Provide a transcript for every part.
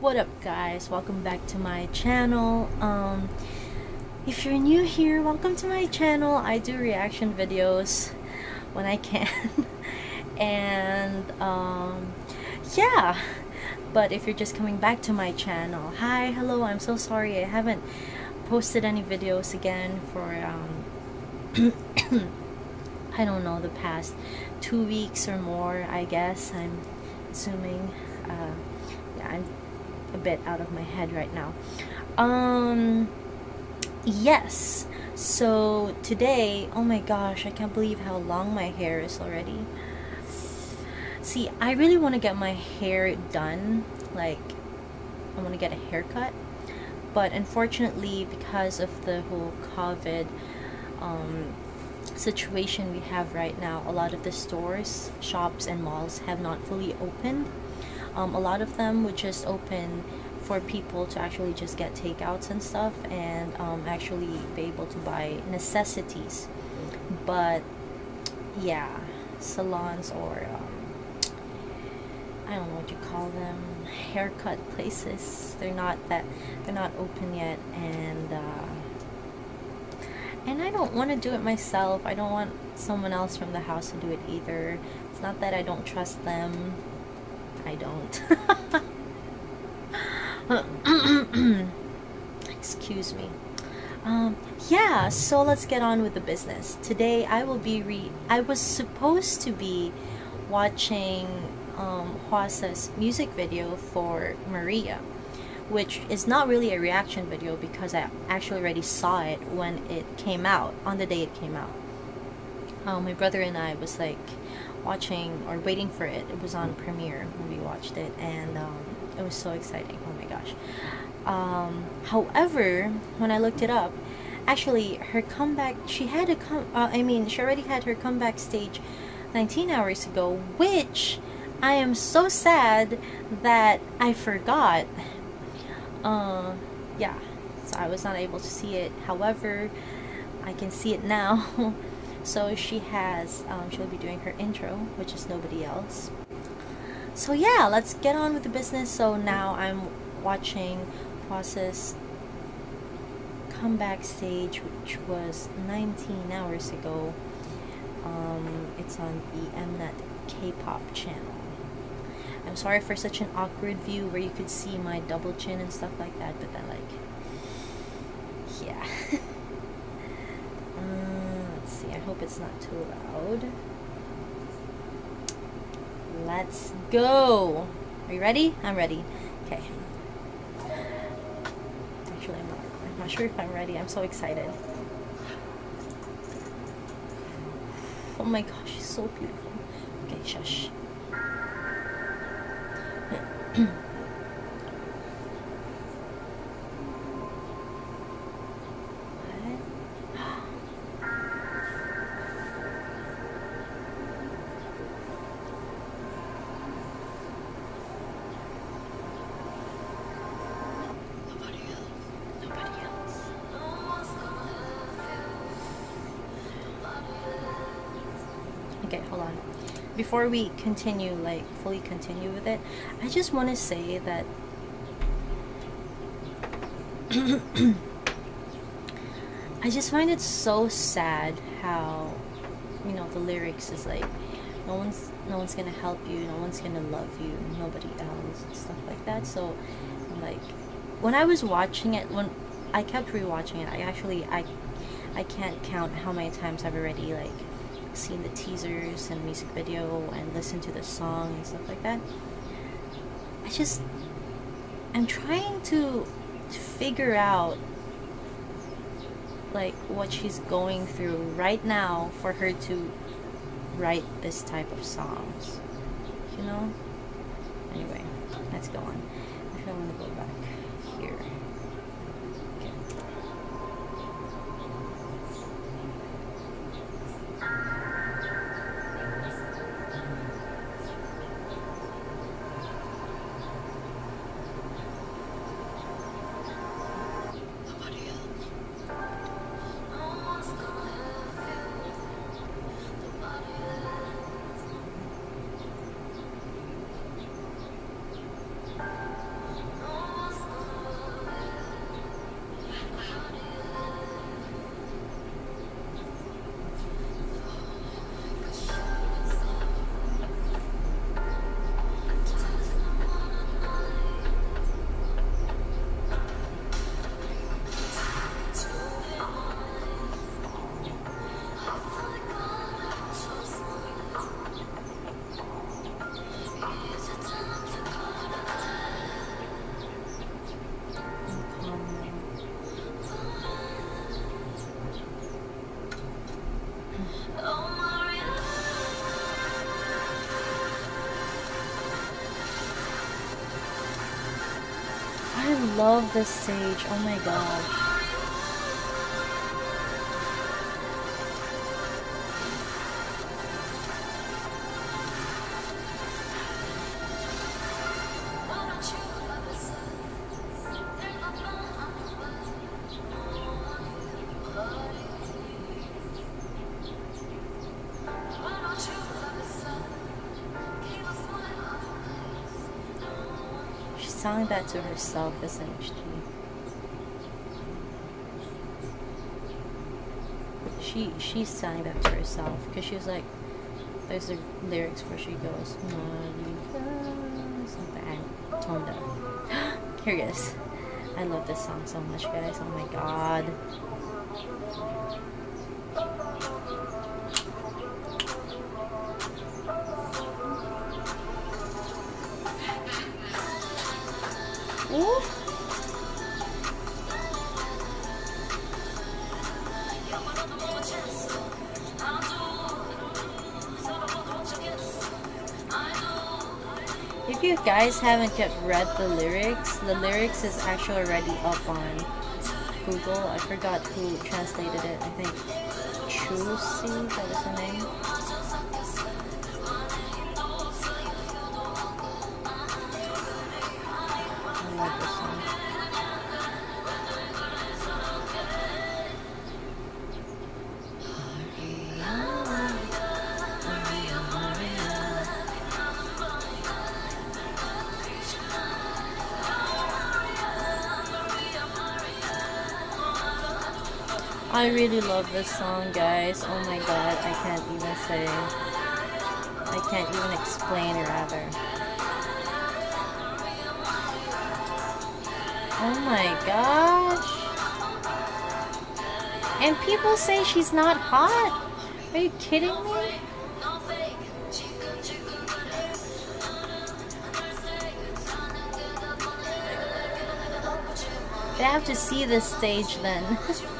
what up guys? Welcome back to my channel. Um if you're new here welcome to my channel. I do reaction videos when i can. And um yeah. But if you're just coming back to my channel hi hello i'm so sorry i haven't posted any videos again for um i don't know the past two weeks or more i guess. I'm assuming uh bit out of my head right now. Um, yes. So today, oh my gosh, I can't believe how long my hair is already. See, I really want to get my hair done. Like, I want to get a haircut. But unfortunately, because of the whole COVID um, situation we have right now, a lot of the stores, shops, and malls have not fully opened um, a lot of them would just open for people to actually just get takeouts and stuff and um, actually be able to buy necessities. But yeah salons or um, I don't know what you call them haircut places. They're not that they're not open yet and uh, and I don't want to do it myself. I don't want someone else from the house to do it either. It's not that I don't trust them I don't. Excuse me. Um, yeah, so let's get on with the business. Today I will be re- I was supposed to be watching um, Hwasa's music video for Maria, which is not really a reaction video because I actually already saw it when it came out, on the day it came out. Um, my brother and I was like, watching or waiting for it. It was on premiere when we watched it, and um, it was so exciting. Oh my gosh. Um, however, when I looked it up, actually her comeback, she had a come. Uh, I mean, she already had her comeback stage 19 hours ago, which I am so sad that I forgot. Uh, yeah, so I was not able to see it. However, I can see it now. So she has, um, she'll be doing her intro, which is nobody else. So yeah, let's get on with the business. So now I'm watching Hwasa's comeback stage, which was 19 hours ago. Um, it's on the Mnet K-pop channel. I'm sorry for such an awkward view where you could see my double chin and stuff like that, but then like, yeah. hope it's not too loud. Let's go. Are you ready? I'm ready. Okay. Actually, I'm not, I'm not sure if I'm ready. I'm so excited. Oh my gosh, she's so beautiful. Okay, shush. before we continue like fully continue with it i just want to say that i just find it so sad how you know the lyrics is like no one's no one's gonna help you no one's gonna love you nobody else and stuff like that. So like when i was watching it when i kept rewatching it i actually i i can't count how many times i've already like seen the teasers and music video and listened to the song and stuff like that. I just I'm trying to figure out like what she's going through right now for her to write this type of songs. You know? Anyway, let's go on. I feel I'm gonna go back love this stage. Oh my god. Telling that to herself, isn't she? She telling that to herself because she was like, there's the lyrics where she goes, something. Toned up. Here it is. I love this song so much, guys. Oh my god. Guys haven't yet read the lyrics, the lyrics is actually already up on Google. I forgot who translated it. I think Chusi, that was her name. I really love this song, guys. Oh my god, I can't even say. I can't even explain, rather. Oh my gosh. And people say she's not hot. Are you kidding me? I have to see this stage then.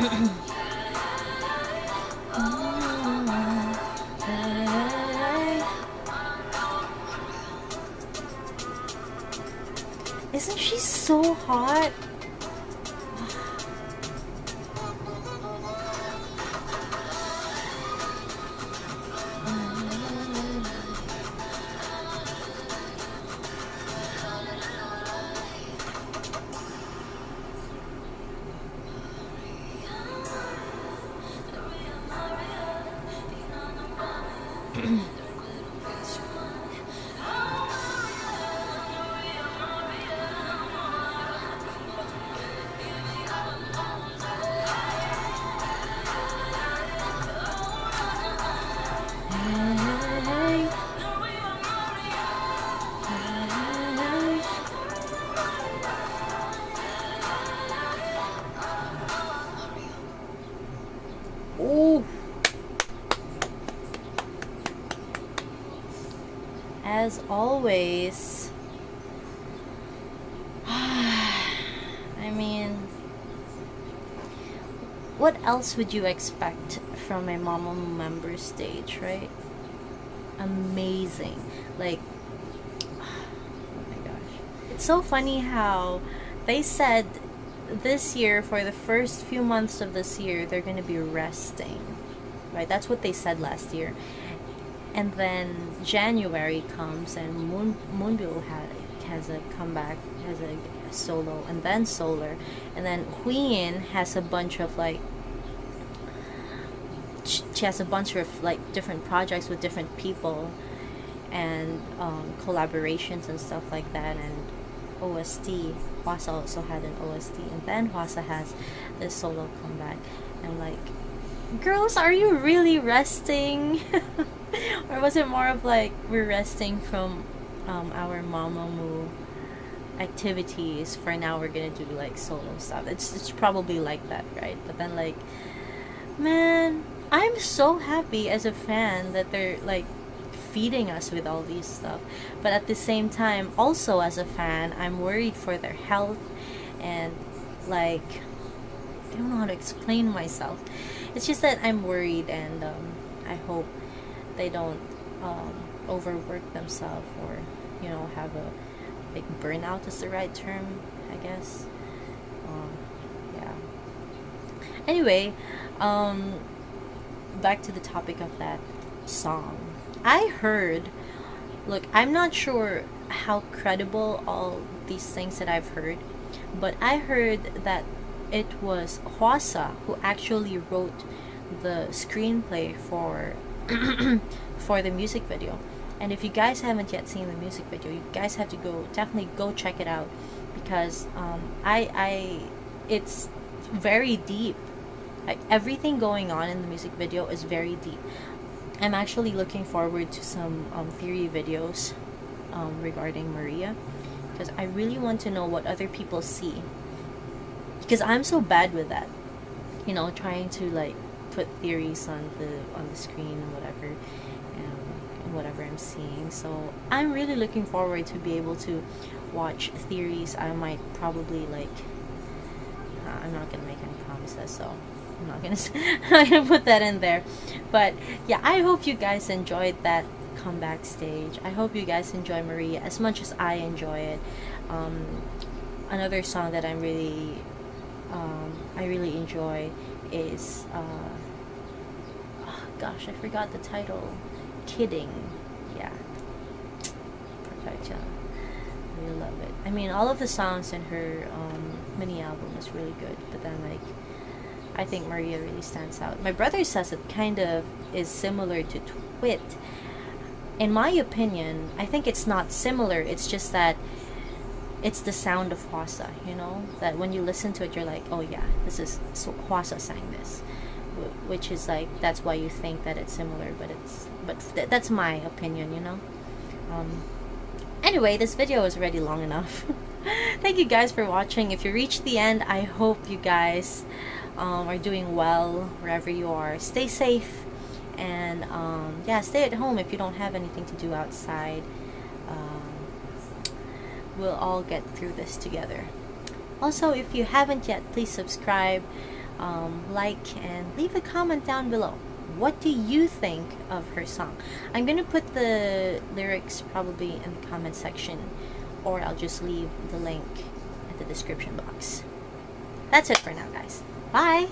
Isn't she so hot? As always, I mean, what else would you expect from a Mama member stage, right? Amazing. Like, oh my gosh. It's so funny how they said this year, for the first few months of this year, they're going to be resting. Right? That's what they said last year. And then January comes and Moon Moonbyul ha- has a comeback, has a solo, and then Solar, and then Wheein has a bunch of like she has a bunch of like different projects with different people and um, collaborations and stuff like that. And OST. Hwasa also had an OST, and then Hwasa has this solo comeback, and like girls, are you really resting? or was it more of like we're resting from um, our Mamamoo activities? For now, we're gonna do like solo stuff. It's it's probably like that, right? But then like, man, I'm so happy as a fan that they're like feeding us with all these stuff. But at the same time, also as a fan, I'm worried for their health and like I don't know how to explain myself. It's just that I'm worried and um, I hope they don't um, overwork themselves or you know have a big burnout is the right term I guess. Um, yeah. Anyway, um, back to the topic of that song. I heard. Look, I'm not sure how credible all these things that I've heard, but I heard that it was Hwasa who actually wrote the screenplay for for the music video. And if you guys haven't yet seen the music video, you guys have to go definitely go check it out because um, I I it's very deep. Like everything going on in the music video is very deep. I'm actually looking forward to some um, theory videos um, regarding Maria because I really want to know what other people see because I'm so bad with that. You know trying to like put theories on the on the screen and whatever um, whatever I'm seeing. So I'm really looking forward to be able to watch theories. I might probably like uh, I'm not gonna make any promises so I'm not gonna I'm gonna put that in there. But yeah I hope you guys enjoyed that comeback stage. I hope you guys enjoy Maria as much as I enjoy it. Um, another song that I'm really um, I really enjoy is uh, oh gosh I forgot the title. Kidding. Yeah. Perfection I really love it. I mean all of the songs in her um, mini album is really good but then like I think Maria really stands out. My brother says it kind of is similar to Twit. In my opinion I think it's not similar. It's just that it's the sound of Hwasa, you know, that when you listen to it, you're like, oh yeah, this is so Hwasa sang this, which is like that's why you think that it's similar, but it's but th- that's my opinion, you know. Um, anyway, this video is already long enough. Thank you guys for watching. If you reached the end, I hope you guys um, are doing well wherever you are. Stay safe and um, yeah, stay at home if you don't have anything to do outside we'll all get through this together. Also, if you haven't yet, please subscribe, um, like, and leave a comment down below. What do you think of her song? I'm gonna put the lyrics probably in the comment section, or I'll just leave the link at the description box. That's it for now, guys. Bye!